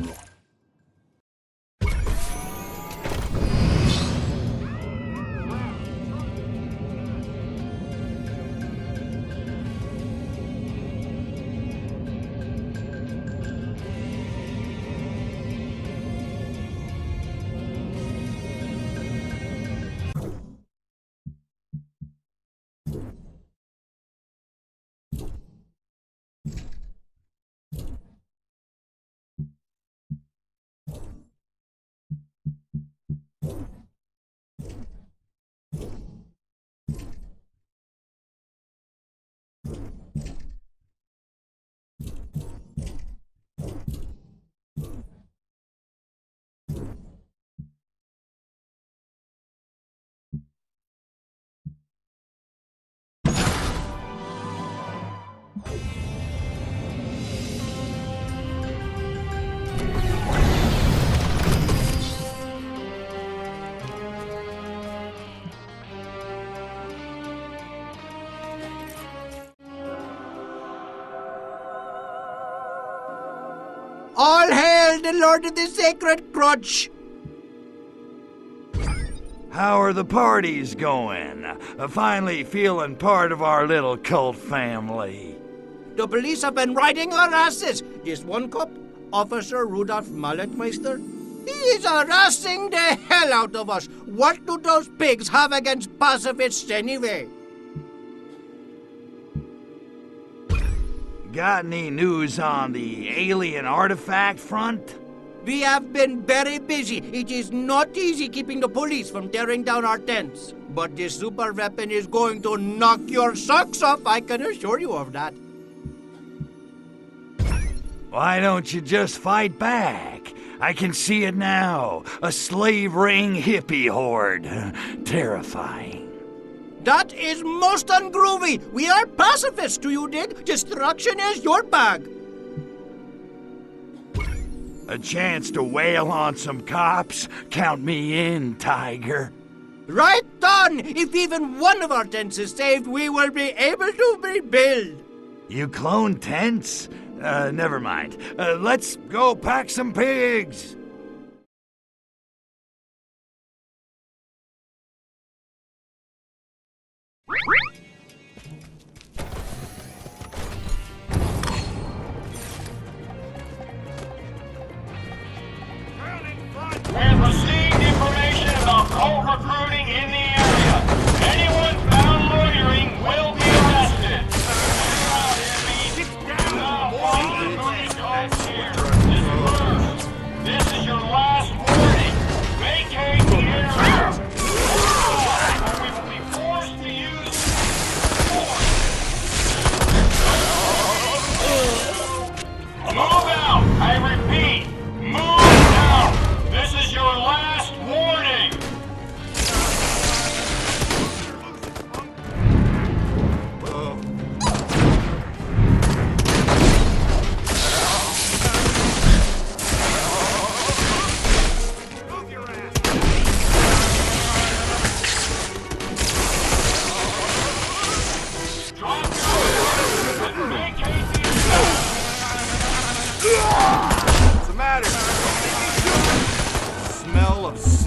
All hail the Lord of the Sacred Crutch! How are the parties going? Uh, finally feeling part of our little cult family. The police have been riding our asses. This one cop, Officer Rudolf Malletmeister, he is harassing the hell out of us. What do those pigs have against pacifists anyway? Got any news on the alien artifact front? We have been very busy. It is not easy keeping the police from tearing down our tents. But this super weapon is going to knock your socks off, I can assure you of that. Why don't you just fight back? I can see it now. A slave ring hippie horde. Terrifying. That is most ungroovy. We are pacifists, do you dig? Destruction is your bag. A chance to wail on some cops? Count me in, Tiger. Right on! If even one of our tents is saved, we will be able to rebuild. You clone tents? Uh, never mind. Uh, let's go pack some pigs! Have received information about cult recruiting in the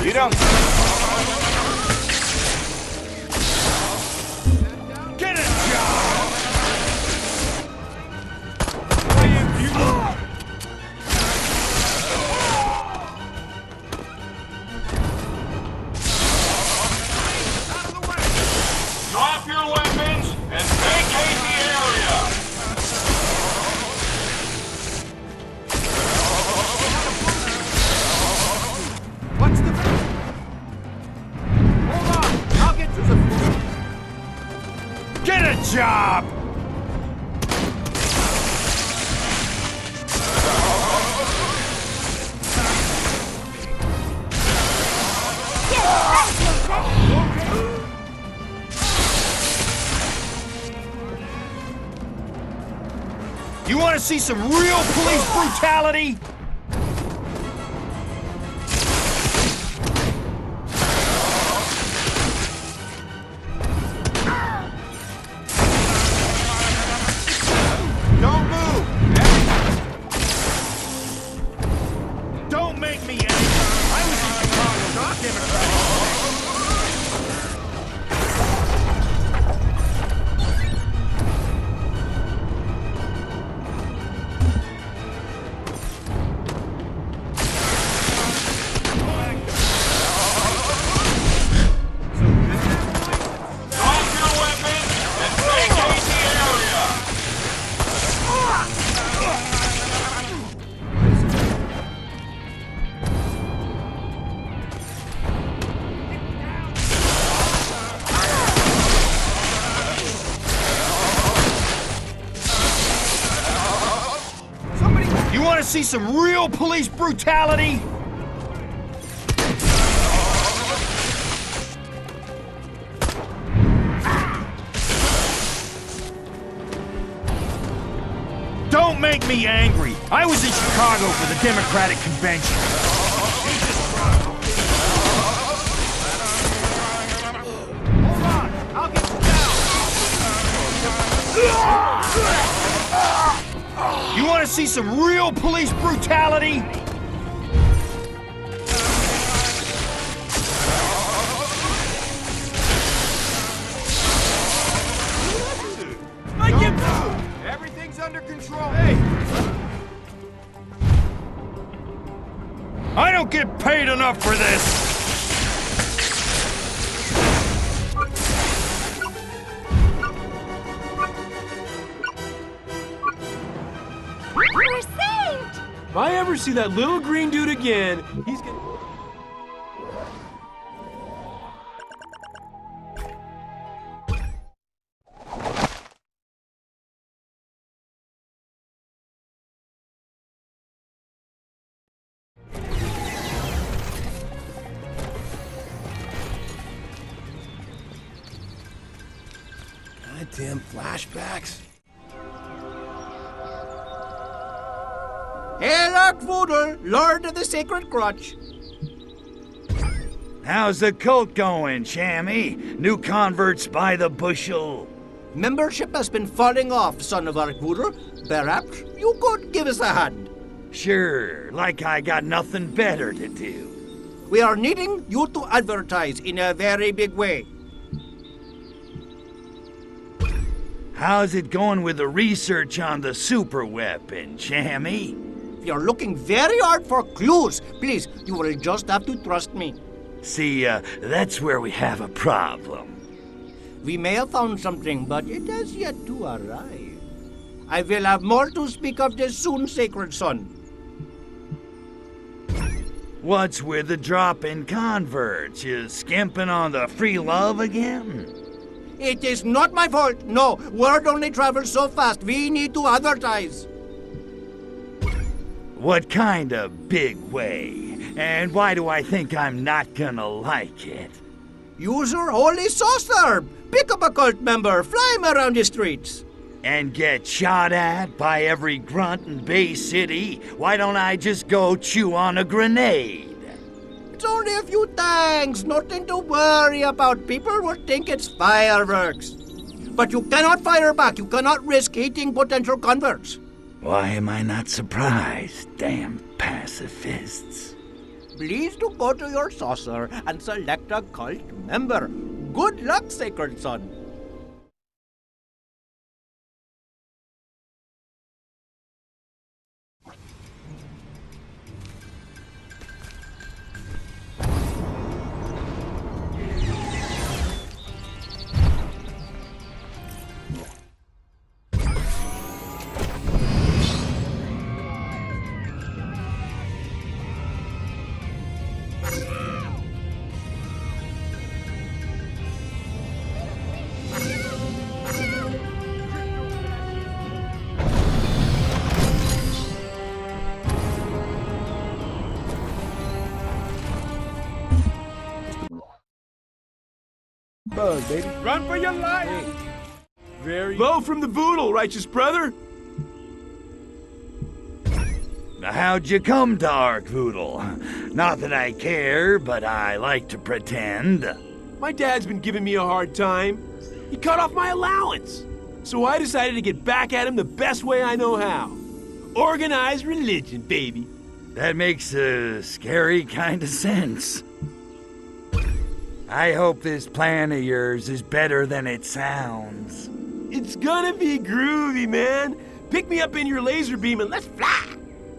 Smell of see some real police brutality? See some real police brutality? Don't make me angry. I was in Chicago for the Democratic Convention. See some real police brutality? I get Everything's under control. Hey! I don't get paid enough for this! See that little green dude again, Sacred Crotch. How's the cult going, Shammy? New converts by the bushel. Membership has been falling off, son of Voodoo. Perhaps you could give us a hand. Sure, like I got nothing better to do. We are needing you to advertise in a very big way. How's it going with the research on the super weapon, Shammy? You're looking very hard for clues. Please, you will just have to trust me. See, uh, that's where we have a problem. We may have found something, but it has yet to arrive. I will have more to speak of this soon, Sacred Son. What's with the drop in converts? You skimping on the free love again? It is not my fault. No, word only travels so fast. We need to advertise. What kind of big way? And why do I think I'm not gonna like it? Use your holy saucer. Pick up a cult member. Fly him around the streets. And get shot at by every grunt in Bay City? Why don't I just go chew on a grenade? It's only a few tanks. Nothing to worry about. People will think it's fireworks. But you cannot fire back. You cannot risk hitting potential converts. Why am I not surprised? Damn pacifists. Please do go to your saucer and select a cult member. Good luck, Sacred Son. Bug, baby. Run for your life! Very low from the voodoo, righteous brother. How'd you come to Arkvoodle? Not that I care, but I like to pretend. My dad's been giving me a hard time. He cut off my allowance. So I decided to get back at him the best way I know how. Organized religion, baby. That makes a scary kind of sense. I hope this plan of yours is better than it sounds. It's gonna be groovy, man. Pick me up in your laser beam and let's fly.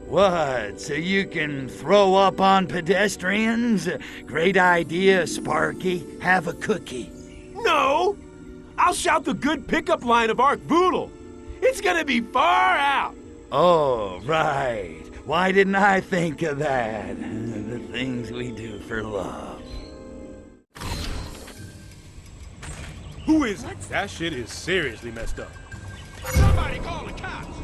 What? So you can throw up on pedestrians? Great idea, Sparky. Have a cookie. No! I'll shout the good pickup line of Arkvoodle. It's gonna be far out. Oh, right. Why didn't I think of that? The things we do for love. Who is it? That shit is seriously messed up. Somebody call the cops!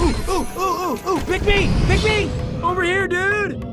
Ooh, ooh, ooh, ooh! Pick me! Pick me! Over here, dude!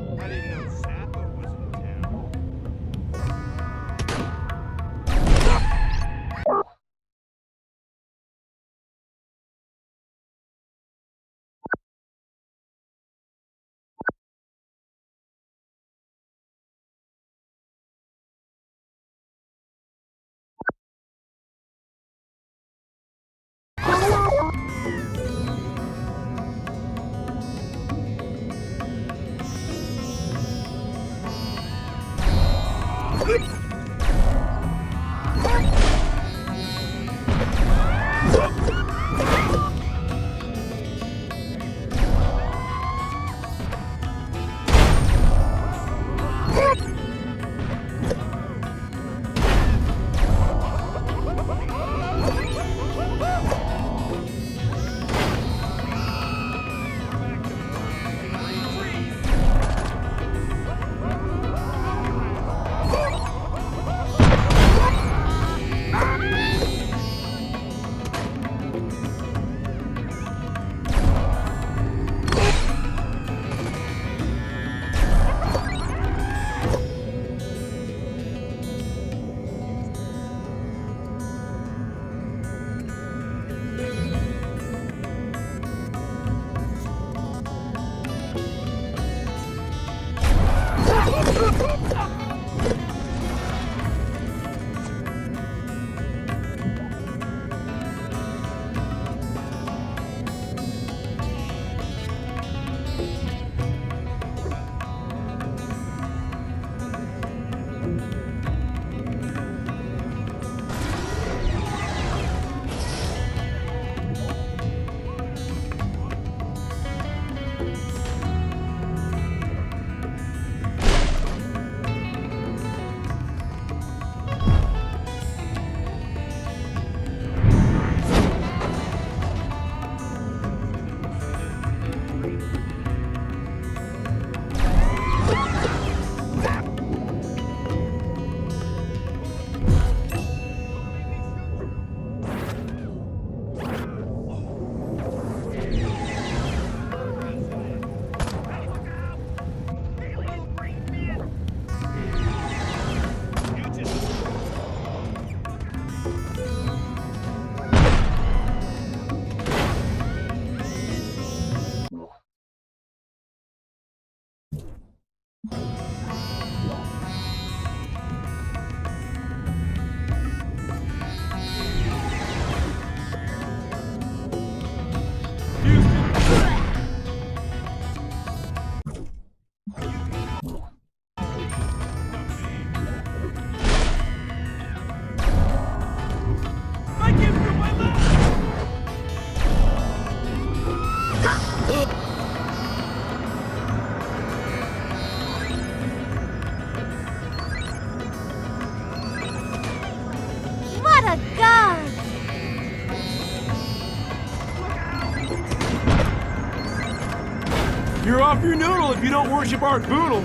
If you don't worship Ark Voodle.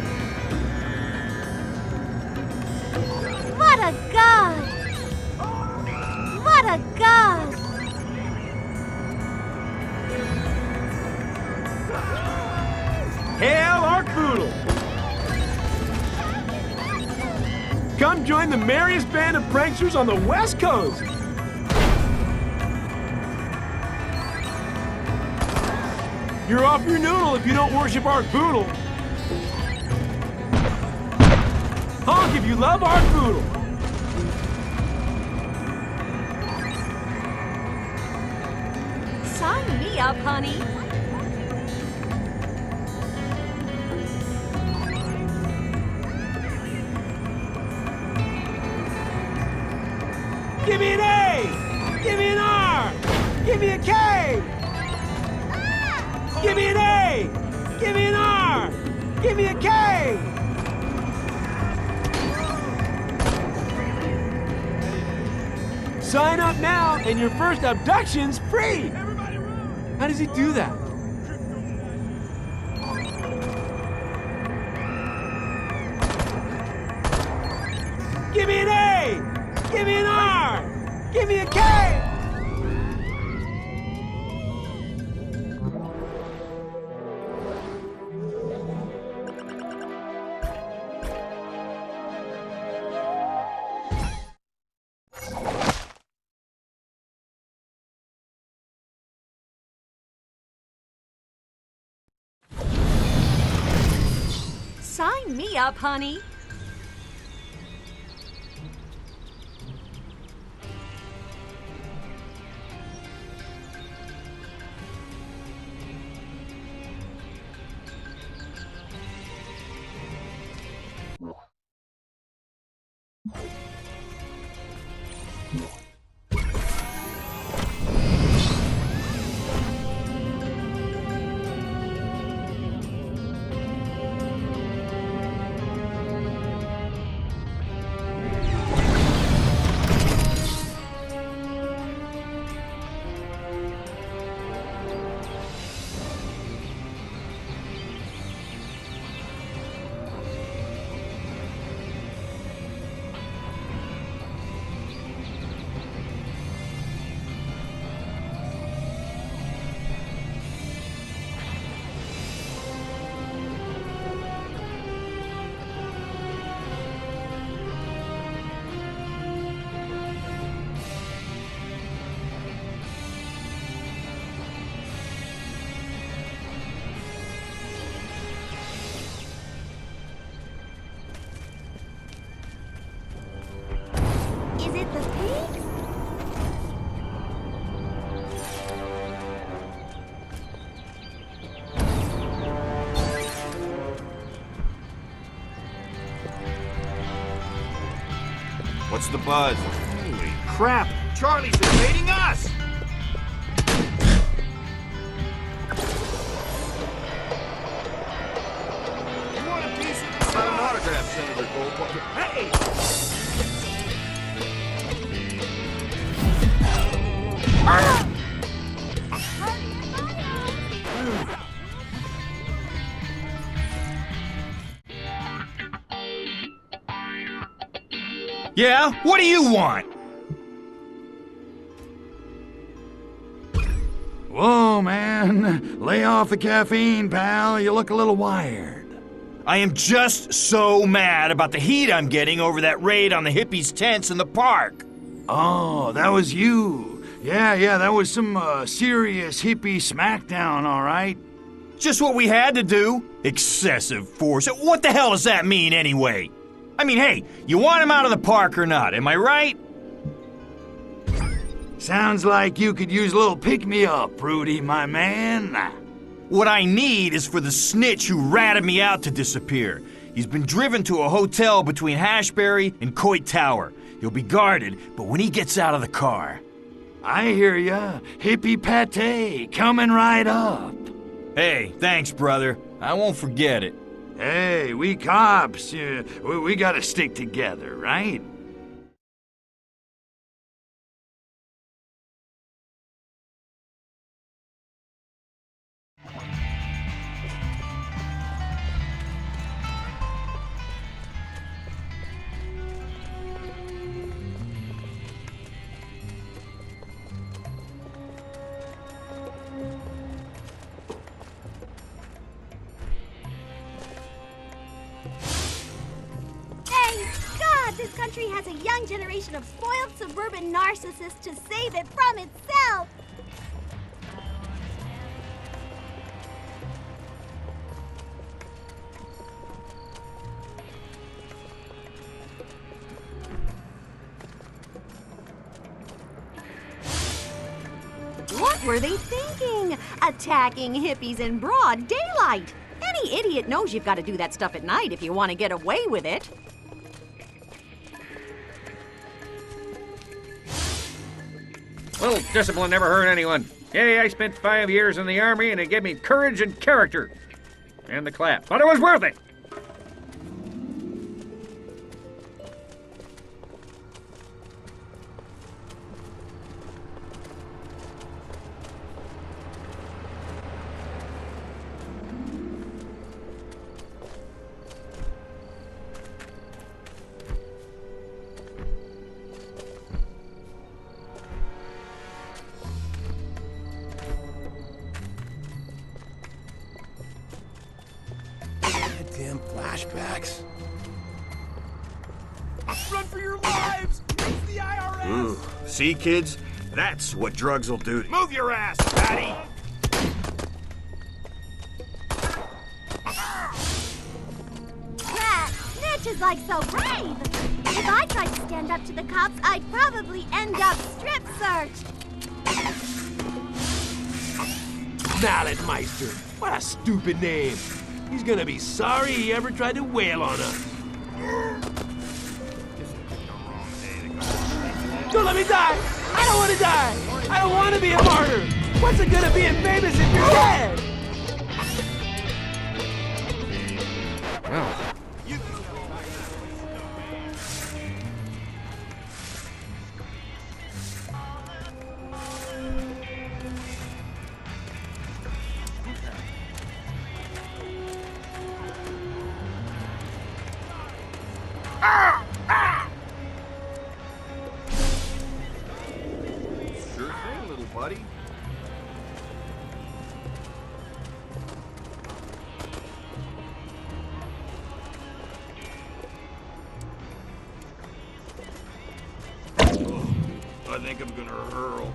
What a god! What a god! Hail Voodle! Come join the merriest band of pranksters on the West Coast! You're off your noodle if you don't worship Arkvoodle. Honk if you love our Voodle. Sign me up, honey. Give me an A! Give me an R! Give me a K! Give me an A! Give me an R! Give me a K! Sign up now and your first abduction's free! How does he do that? Up, honey. What's the buzz? Holy crap! Charlie's invading us! Yeah? What do you want? Whoa, man. Lay off the caffeine, pal. You look a little wired. I am just so mad about the heat I'm getting over that raid on the hippies' tents in the park. Oh, that was you. Yeah, yeah, that was some uh, serious hippie smackdown, all right. Just what we had to do. Excessive force. What the hell does that mean anyway? I mean, hey, you want him out of the park or not? Am I right? Sounds like you could use a little pick me up, Rudy, my man. What I need is for the snitch who ratted me out to disappear. He's been driven to a hotel between Hashbury and Coit Tower. He'll be guarded, but when he gets out of the car. I hear ya. Hippie pate coming right up. Hey, thanks, brother. I won't forget it. Hey, we cops, uh, we, we gotta stick together, right? Country has a young generation of spoiled suburban narcissists to save it from itself. What were they thinking? thinking? Attacking hippies in broad daylight. Any idiot knows you've got to do that stuff at night if you want to get away with it. Little discipline never hurt anyone. Yay, I spent five years in the army and it gave me courage and character. And the clap. But it was worth it. Kids? That's what drugs will do to you. Move your ass, fatty! That snitch is like so brave. If I tried to stand up to the cops, I'd probably end up strip searched. Malletmeister. What a stupid name. He's gonna be sorry he ever tried to wail on us. Don't let me die! I don't want to die! I don't want to be a martyr! What's it gonna be in famous if you're dead? Think I'm gonna hurl.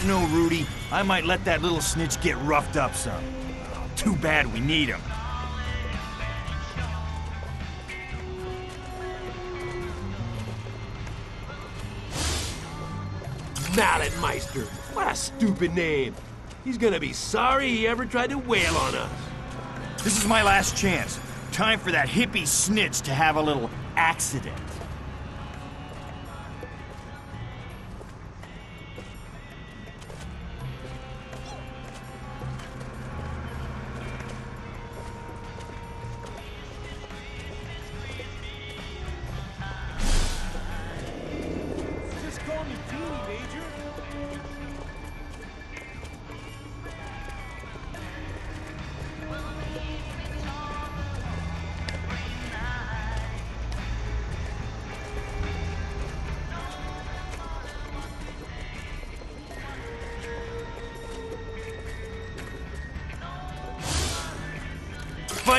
Didn't know Rudy, I might let that little snitch get roughed up some. Too bad we need him. Malletmeister. What a stupid name. He's gonna be sorry he ever tried to wail on us. This is my last chance. Time for that hippie snitch to have a little accident.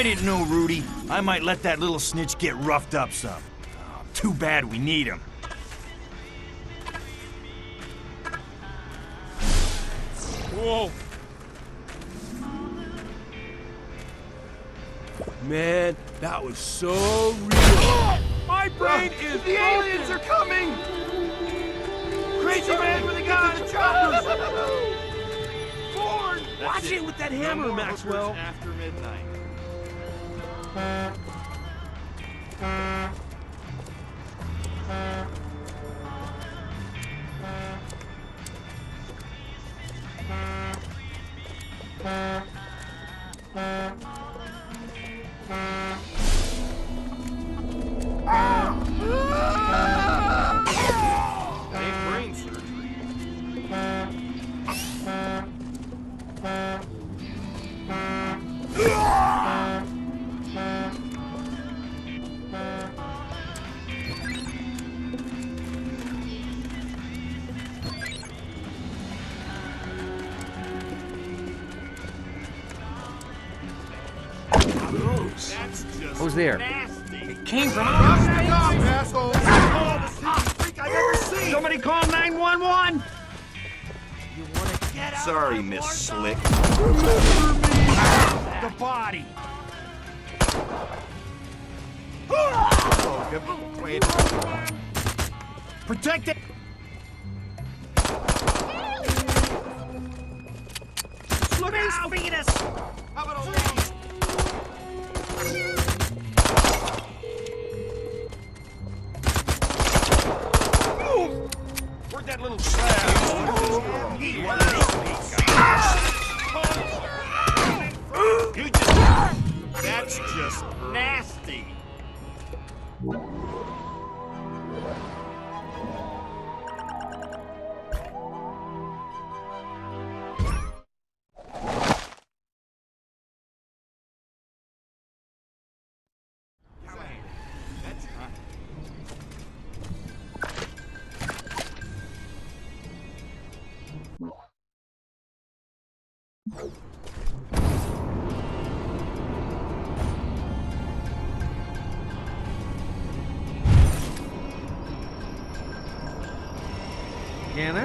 I didn't know Rudy, I might let that little snitch get roughed up some. Too bad we need him. Whoa. Man, that was so real. My brain is The aliens are coming! Crazy man with a gun and choppers! Ford! Watch it with that hammer, Maxwell. After midnight. Brain surgery.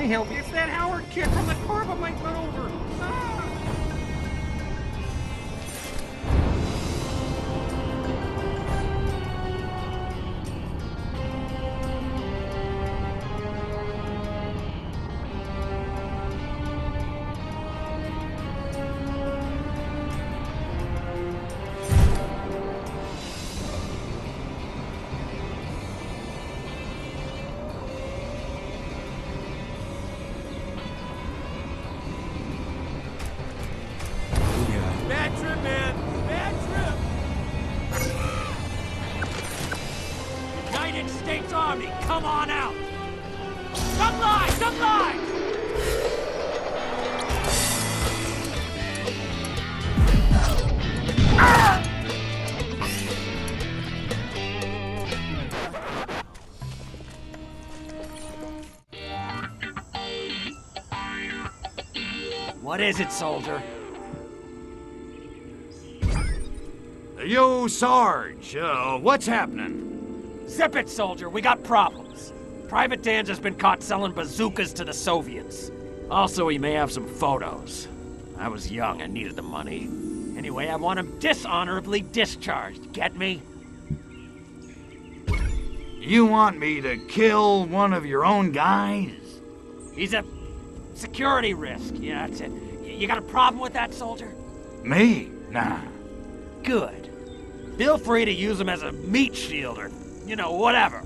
Help you? It's that Howard kid What is it, soldier? Yo, Sarge, uh, what's happening? Zip it, soldier. We got problems. Private Dan's has been caught selling bazookas to the Soviets. Also, he may have some photos. I was young and needed the money. Anyway, I want him dishonorably discharged. Get me? You want me to kill one of your own guys? He's a security risk. Yeah, that's it. Y- You got a problem with that, soldier? Me? Nah. Good. Feel free to use him as a meat shield or, you know, whatever.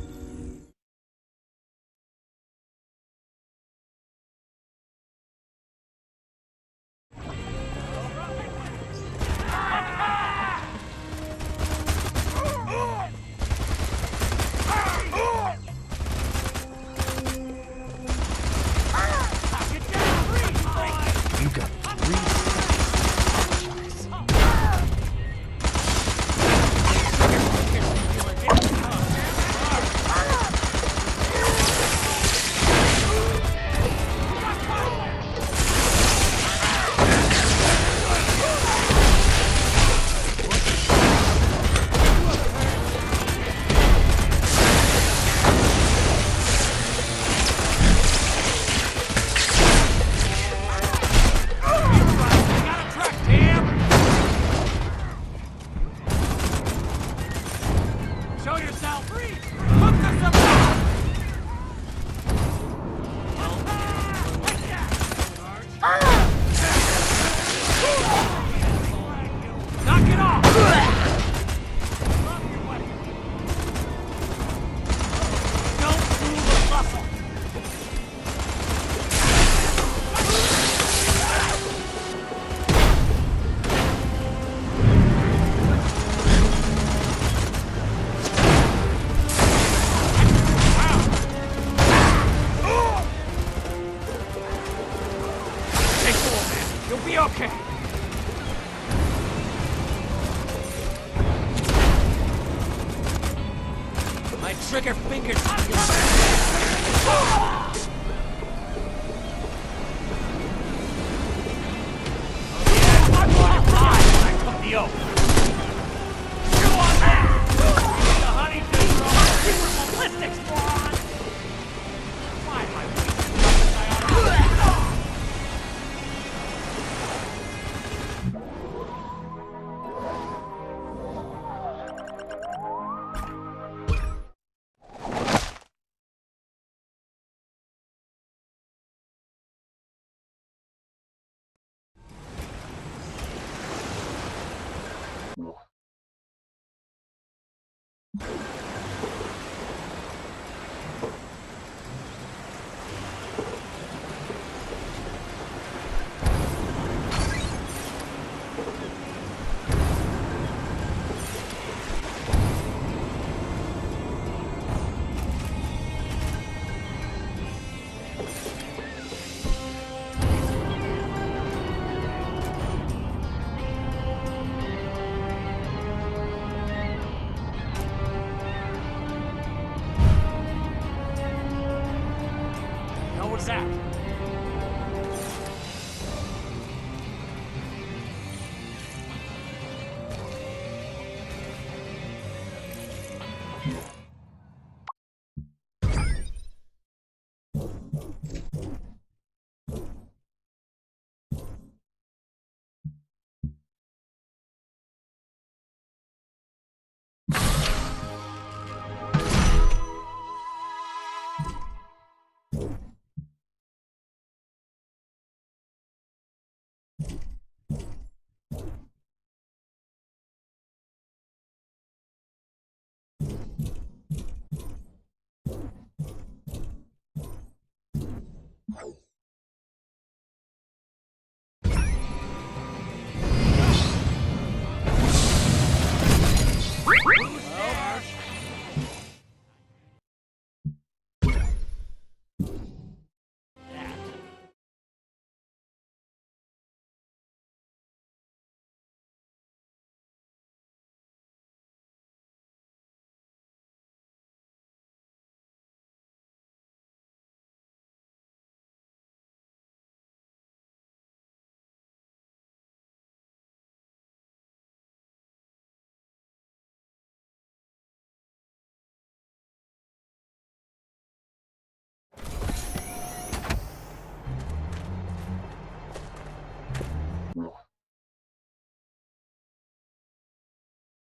out.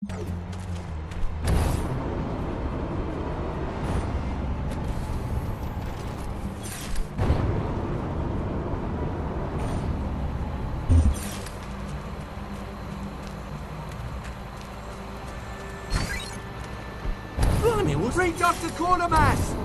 Blimey, what's... Bring Dr. Cornemass! Are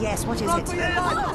Yes, what is it?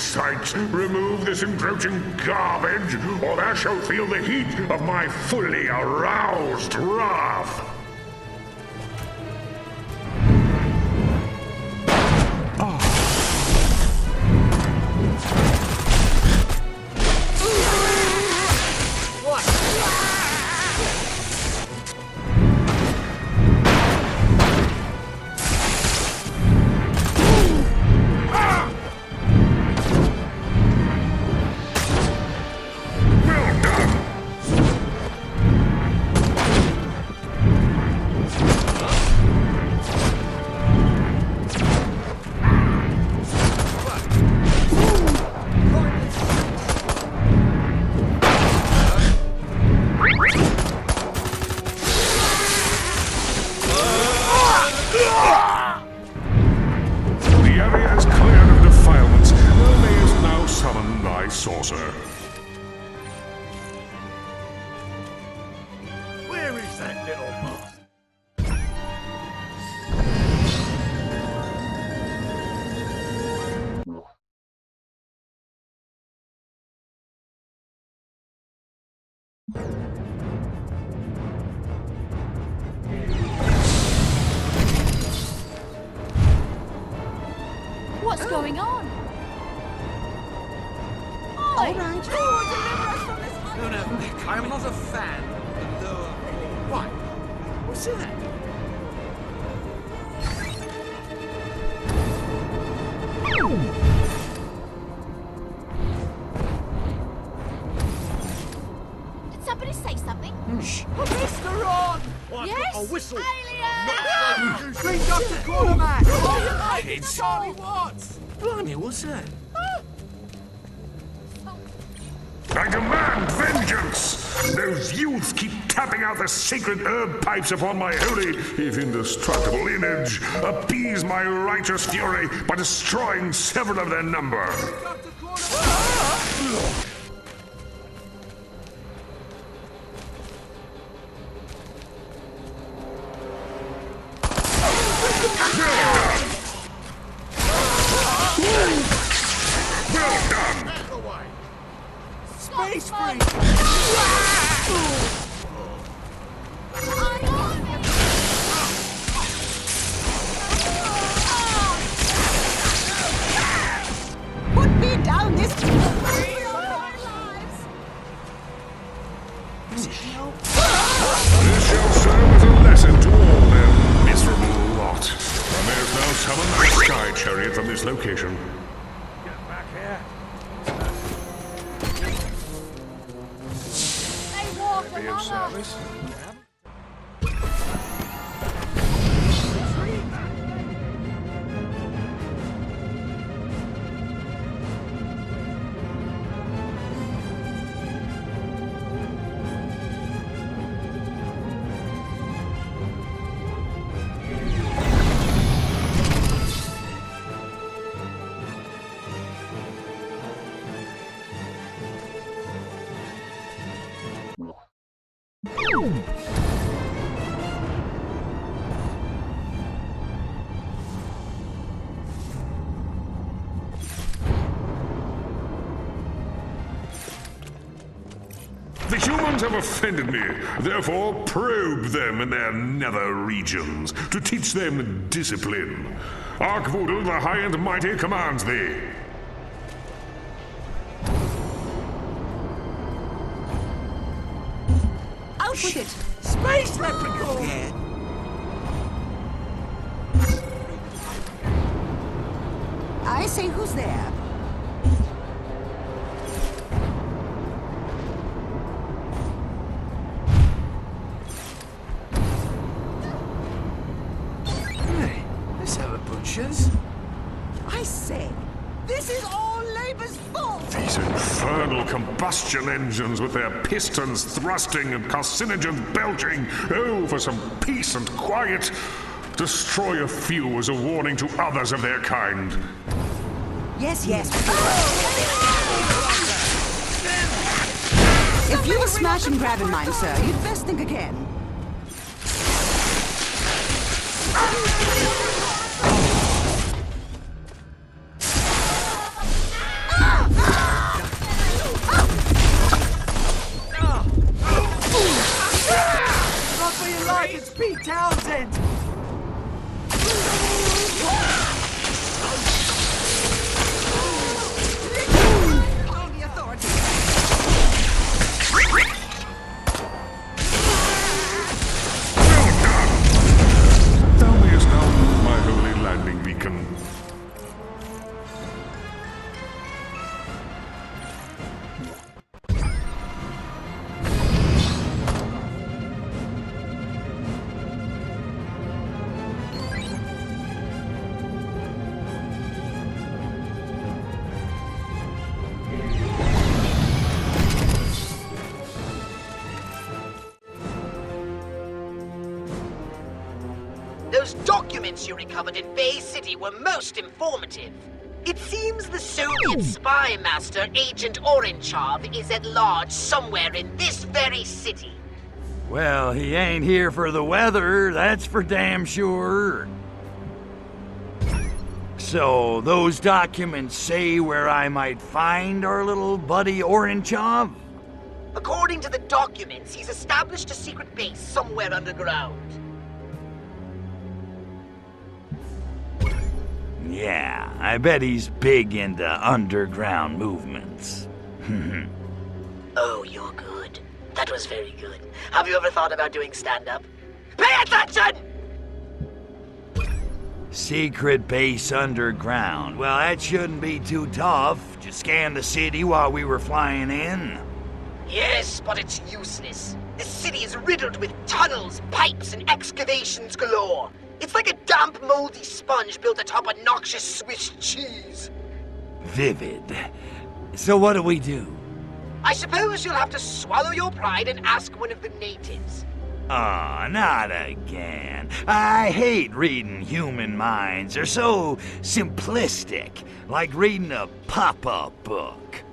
Sight. Remove this encroaching garbage, or thou shalt feel the heat of my fully aroused wrath. What's going on? All right. No, no, I'm not a fan of the lower... Why? What's that? Did somebody say something? Hmm, Mr. Ron! Oh, yes? A whistle. Alien! Bring Dr. Cornemass! Oh, it's Charlie Watts. Blimey, what's that? I demand vengeance! Those youths keep tapping out the sacred herb pipes upon my holy, if indestructible image. Appease my righteous fury by destroying several of their number. Have offended me. Therefore, probe them in their nether regions to teach them discipline. Arkvoodle, the high and mighty, commands thee. Pistons thrusting and carcinogens belching. Oh, for some peace and quiet. Destroy a few as a warning to others of their kind. Yes, yes. If you were smash and grabbing mine, sir, you'd best think again. Townsend! Authorities. Thou mayest now, my holy landing beacon. Recovered in Bay City were most informative. It seems the Soviet spy master, Agent Orenchov, is at large somewhere in this very city. Well, he ain't here for the weather, that's for damn sure. So, those documents say where I might find our little buddy Orenchov? According to the documents, he's established a secret base somewhere underground. Yeah, I bet he's big into underground movements. Oh, you're good. That was very good. Have you ever thought about doing stand up? Pay attention! Secret base underground. Well, that shouldn't be too tough. Just scan the city while we were flying in. Yes, but it's useless. This city is riddled with tunnels, pipes, and excavations galore. It's like a damp, moldy sponge built atop a noxious Swiss cheese. Vivid. So, what do we do? I suppose you'll have to swallow your pride and ask one of the natives. Aw, not again. I hate reading human minds. They're so simplistic, like reading a pop up book.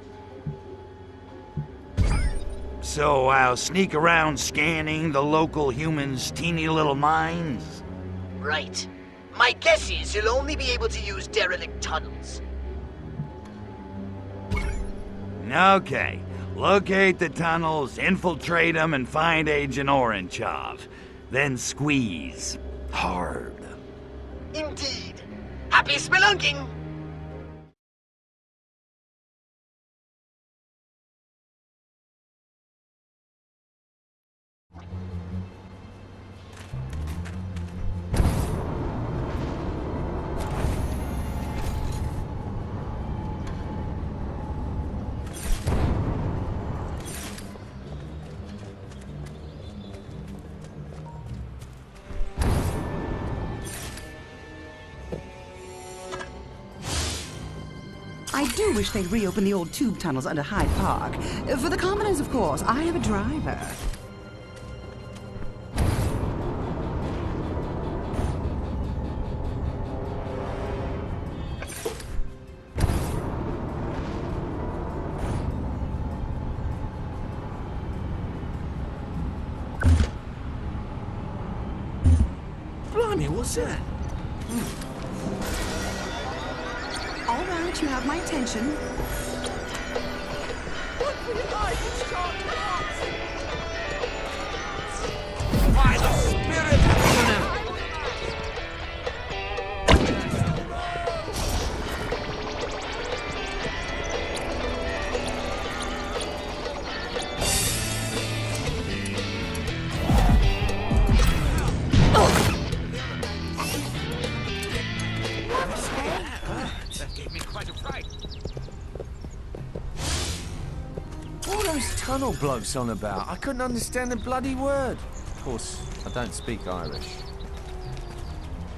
So I'll sneak around scanning the local humans' teeny little minds? Right. My guess is you'll only be able to use derelict tunnels. Okay. Locate the tunnels, infiltrate them, and find Agent Orenchov. Then squeeze. Hard. Indeed. Happy spelunking! Wish they'd reopen the old tube tunnels under Hyde Park. For the commoners, of course. I have a driver. Blokes on about, I couldn't understand a bloody word. Of course, I don't speak Irish.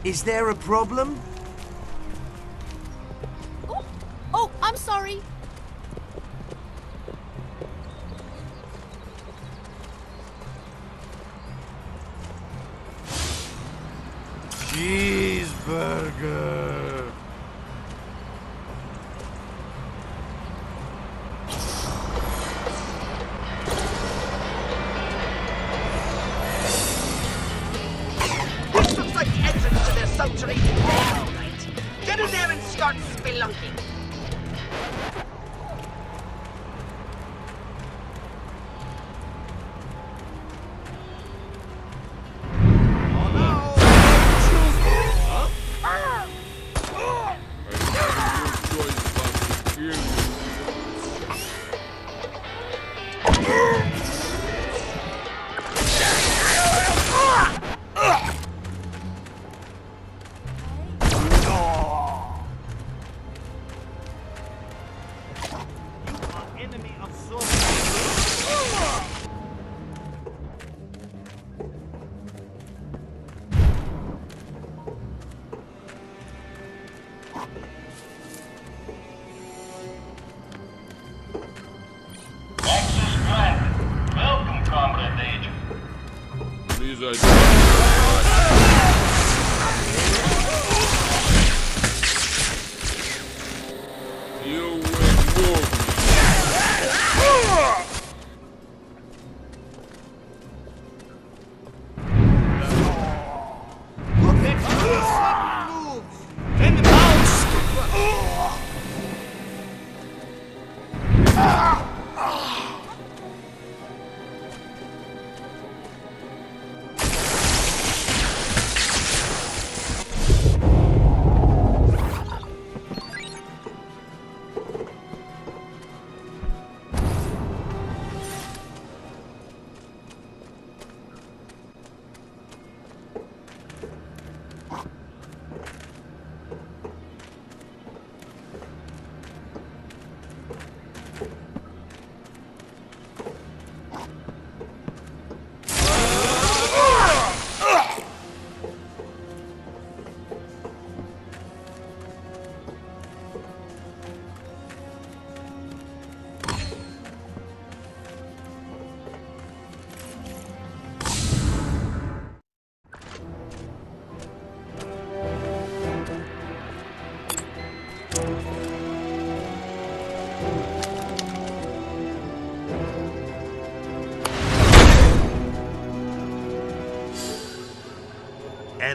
Is there a problem?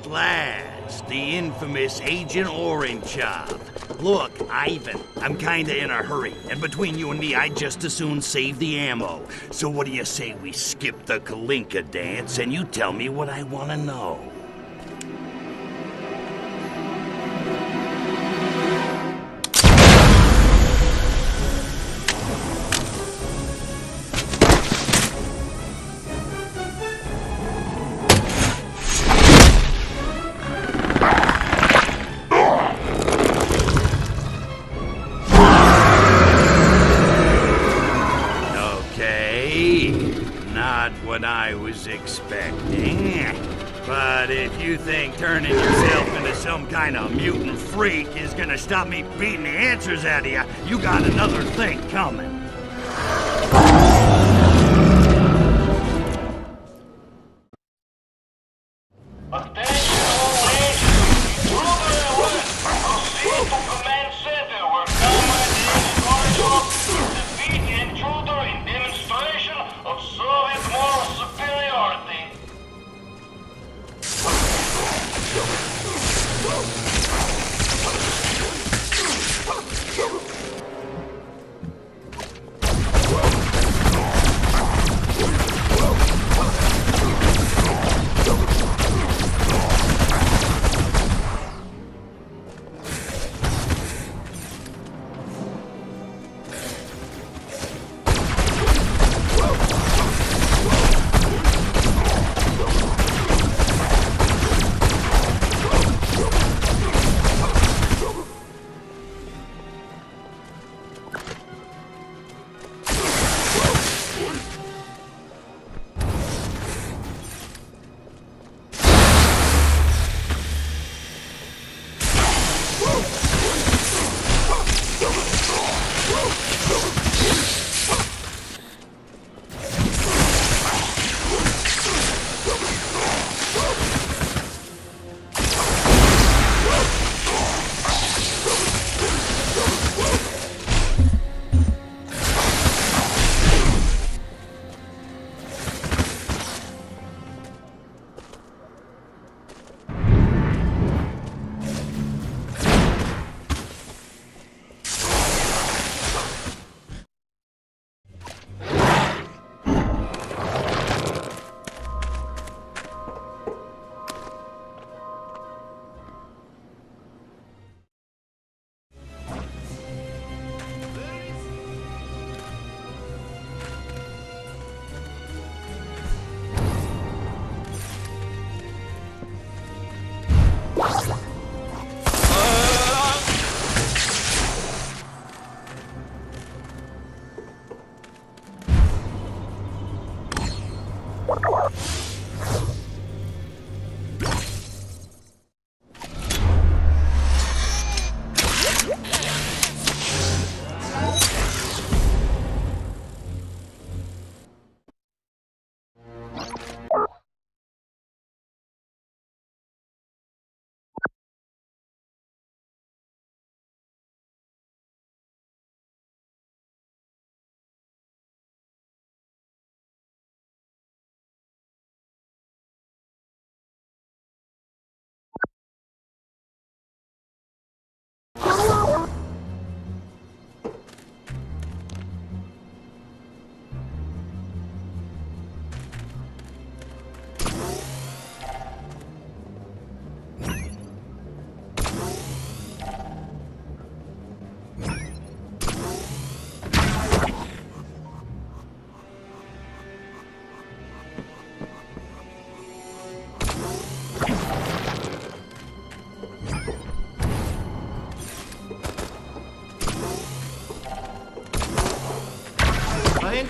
At last, the infamous Agent Orenchov. Look, Ivan, I'm kinda in a hurry, and between you and me, I'd just as soon save the ammo. So what do you say we skip the Kalinka dance and you tell me what I wanna know? Out of you, you got another thing coming.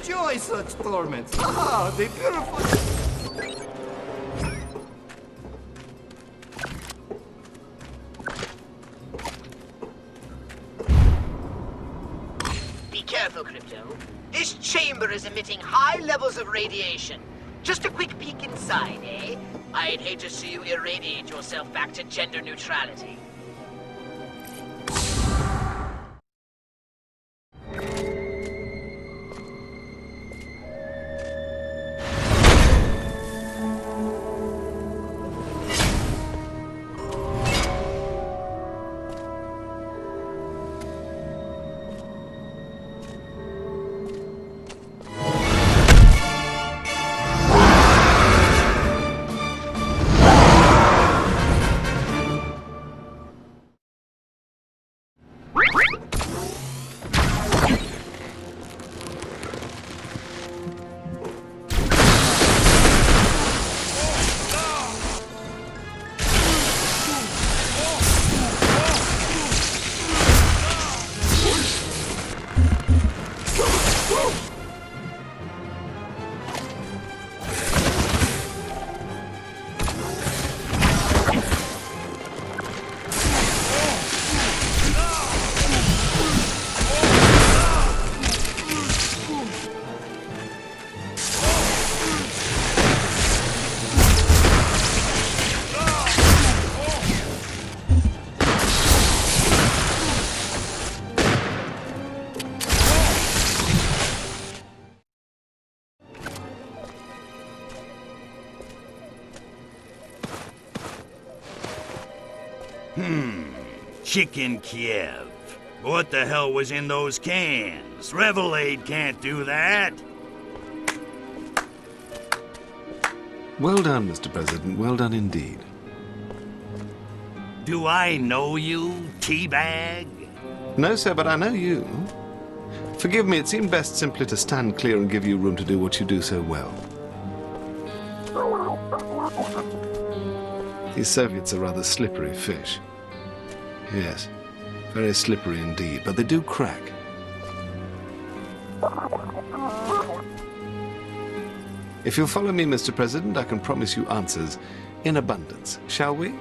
Enjoy such torments. Ah, the beautiful... Be careful, Crypto. This chamber is emitting high levels of radiation. Just a quick peek inside, eh? I'd hate to see you irradiate yourself back to gender neutrality. Chicken Kiev. What the hell was in those cans? Revelade can't do that. Well done, Mr. President. Well done indeed. Do I know you, Teabag? No, sir, but I know you. Forgive me, it seemed best simply to stand clear and give you room to do what you do so well. These Soviets are rather slippery fish. Yes, very slippery indeed, but they do crack. If you'll follow me, Mr. President, I can promise you answers in abundance. Shall we?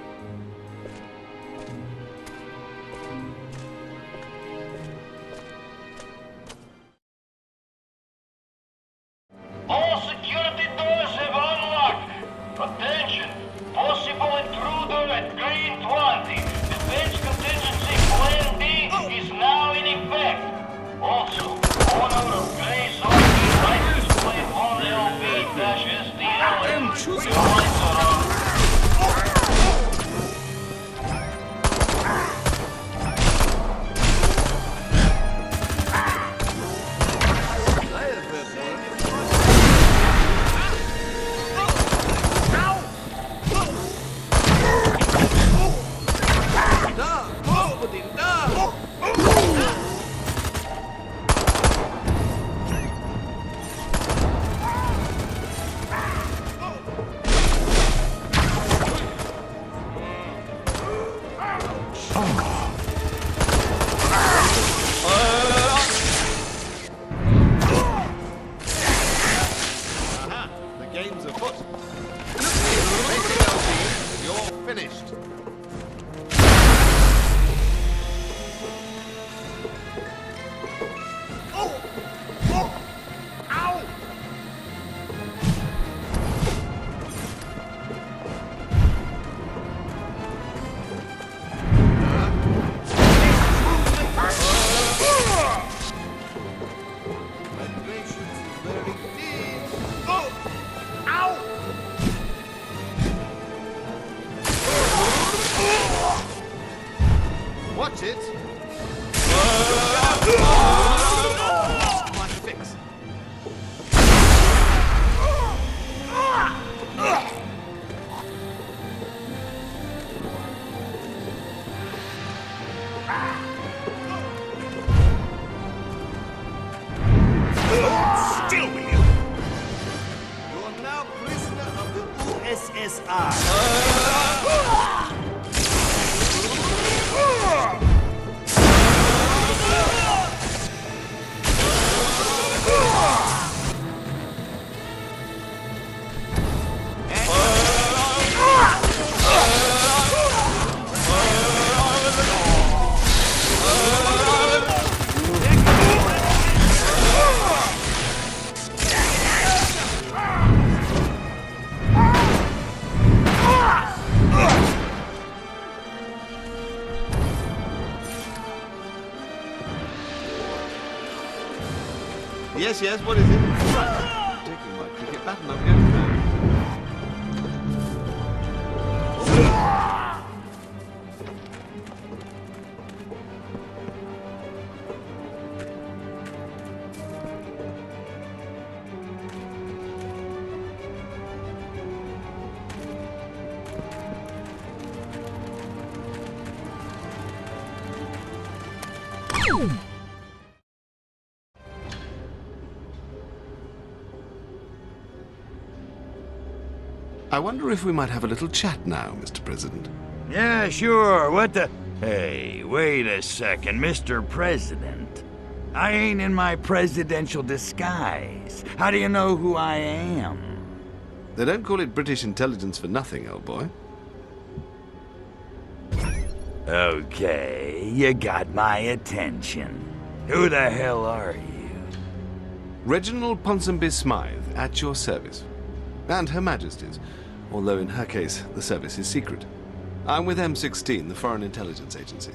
What is it? Wonder if we might have a little chat now, Mr. President. Yeah, sure. What the? Hey, wait a second, Mr. President. I ain't in my presidential disguise. How do you know who I am? They don't call it British intelligence for nothing, old boy. Okay, you got my attention. Who the hell are you? Reginald Ponsonby Smythe, at your service. And Her Majesty's, although in her case, the service is secret. I'm with MI6, the Foreign Intelligence Agency.